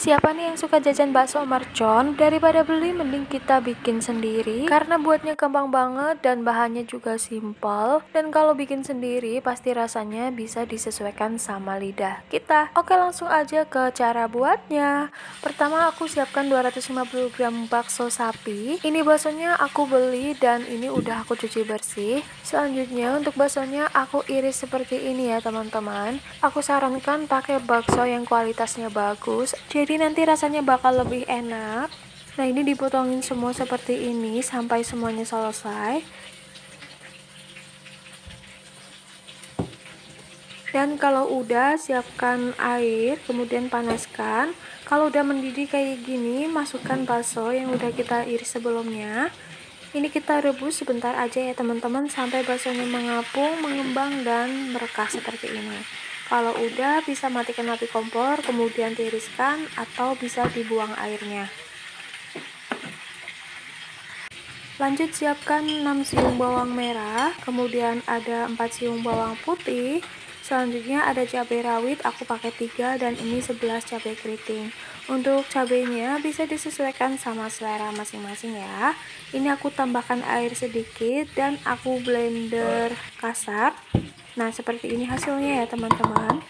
Siapa nih yang suka jajan bakso mercon? Daripada beli mending kita bikin sendiri karena buatnya gampang banget dan bahannya juga simpel. Dan kalau bikin sendiri pasti rasanya bisa disesuaikan sama lidah kita. Oke, langsung aja ke cara buatnya. Pertama aku siapkan 250 gram bakso sapi. Ini baksonya aku beli dan ini udah aku cuci bersih. Selanjutnya untuk baksonya aku iris seperti ini ya teman-teman. Aku sarankan pakai bakso yang kualitasnya bagus. Jadi jadi nanti rasanya bakal lebih enak. Nah ini dipotongin semua seperti ini sampai semuanya selesai. Dan kalau udah siapkan air kemudian panaskan. Kalau udah mendidih kayak gini masukkan bakso yang udah kita iris sebelumnya. Ini kita rebus sebentar aja ya teman-teman sampai baksonya mengapung, mengembang dan merekah seperti ini kalau udah bisa matikan api kompor, kemudian tiriskan atau bisa dibuang airnya. Lanjut siapkan 6 siung bawang merah, kemudian ada 4 siung bawang putih, selanjutnya ada cabai rawit, aku pakai 3 dan ini 11 cabai keriting. Untuk cabainya bisa disesuaikan sama selera masing-masing ya. Ini aku tambahkan air sedikit dan aku blender kasar. Nah, seperti ini hasilnya ya, teman-teman.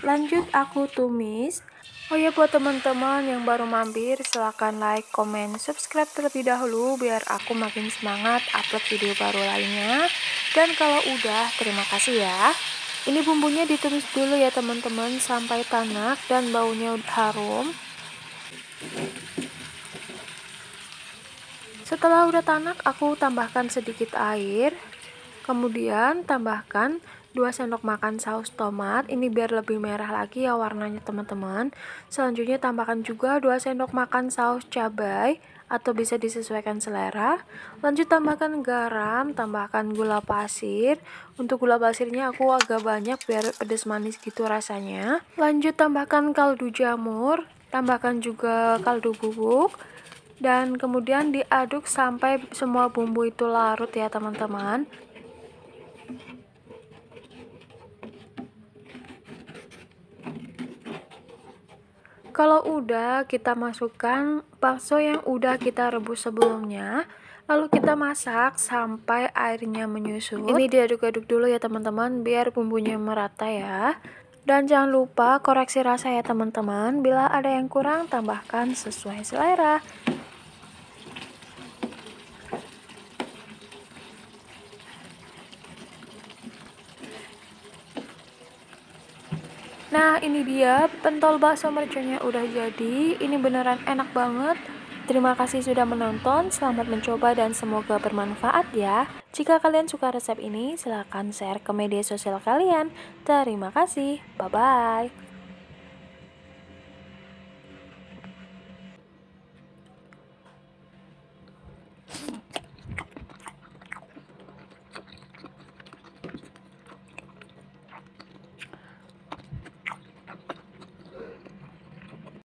Lanjut aku tumis. Oh ya, buat teman-teman yang baru mampir, silahkan like, comment, subscribe terlebih dahulu biar aku makin semangat upload video baru lainnya. Dan kalau udah, terima kasih ya. Ini bumbunya ditumis dulu ya teman-teman sampai tanak dan baunya harum. Setelah udah tanak, aku tambahkan sedikit air. Kemudian tambahkan 2 sendok makan saus tomat. Ini biar lebih merah lagi ya warnanya teman-teman. Selanjutnya tambahkan juga 2 sendok makan saus cabai atau bisa disesuaikan selera. Lanjut tambahkan garam, tambahkan gula pasir. Untuk gula pasirnya aku agak banyak biar pedas manis gitu rasanya. Lanjut tambahkan kaldu jamur, tambahkan juga kaldu bubuk dan kemudian diaduk sampai semua bumbu itu larut ya teman-teman Kalau udah, kita masukkan bakso yang udah kita rebus sebelumnya. Lalu kita masak sampai airnya menyusut. Ini diaduk-aduk dulu ya teman-teman, biar bumbunya merata ya. Dan jangan lupa koreksi rasa ya teman-teman. Bila ada yang kurang, tambahkan sesuai selera. Nah ini dia. Pentol bakso merconnya udah jadi. Ini beneran enak banget. Terima kasih sudah menonton, selamat mencoba dan semoga bermanfaat ya. Jika kalian suka resep ini silahkan share ke media sosial kalian. Terima kasih, bye-bye